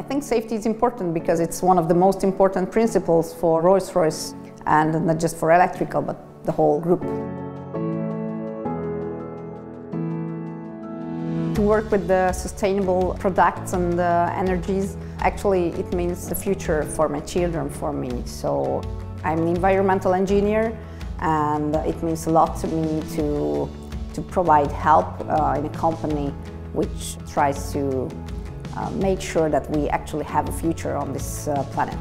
I think safety is important because it's one of the most important principles for Rolls-Royce and not just for electrical but the whole group. To work with the sustainable products and the energies, actually it means the future for my children, for me. So I'm an environmental engineer and it means a lot to me to, to provide help uh, in a company which tries to make sure that we actually have a future on this uh, planet.